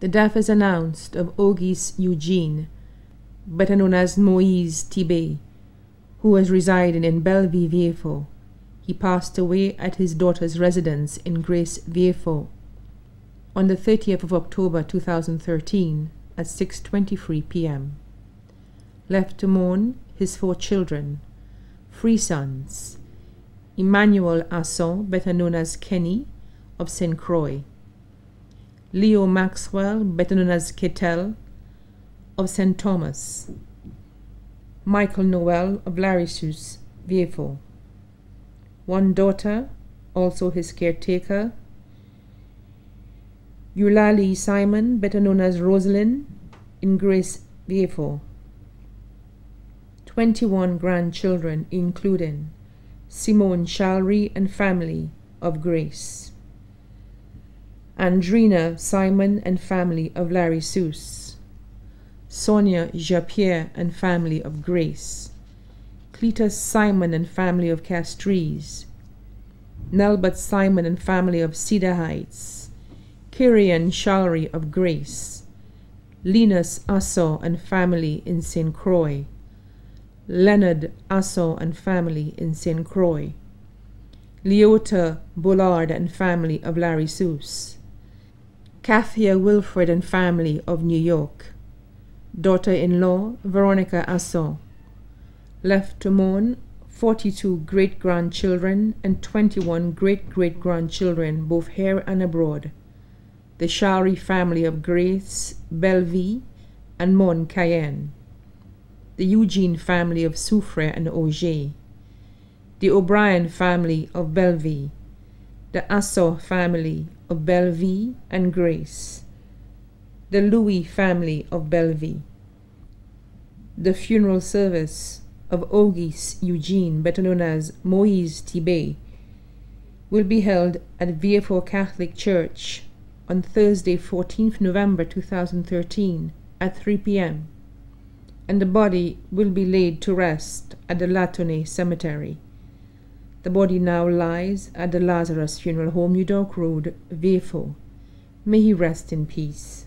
The death is announced of Auguste Eugene, better known as Moise Thibet, who was residing in Belleville, Vieux Fort. He passed away at his daughter's residence in Grace, Vieux Fort on the 30th of October 2013 at 6:23 p.m. Left to mourn his four children, three sons, Emmanuel Asson, better known as Kenny, of St. Croix, Leo Maxwell, better known as Ketel, of St. Thomas, Michael Noel of Larissus, Vieux Fort, one daughter, also his caretaker, Eulalie Simon, better known as Rosalind, in Grace Vieux Fort, 21 grandchildren, including Simone Shalry and family of Grace. Andrina Simon and family of Larry Seuss. Sonia Japierre and family of Grace. Cletus Simon and family of Castries. Nelbert Simon and family of Cedar Heights. Kirian Shalry of Grace. Linus Asso and family in St. Croix. Leonard Asso and family in St. Croix. Leota Bullard and family of Larry Seuss. Kathia Wilfred and family of New York. Daughter-in-law Veronica Asson. Left to mourn 42 great-grandchildren and 21 great-great-grandchildren both here and abroad. The Shari family of Grace, Belleville, and Mont Cayenne. The Eugene family of Soufriere and Augier. The O'Brien family of Belleville. The Assaw family of Belleville and Grace, the Louis family of Belleville. The funeral service of Auguste Eugene, better known as Moise Thibet, will be held at Vieux Fort Catholic Church on Thursday, 14th November 2013 at 3 p.m. and the body will be laid to rest at the Latonnais Cemetery. The body now lies at the Lazarus Funeral Home, New Dock Road, Vieux Fort. May he rest in peace.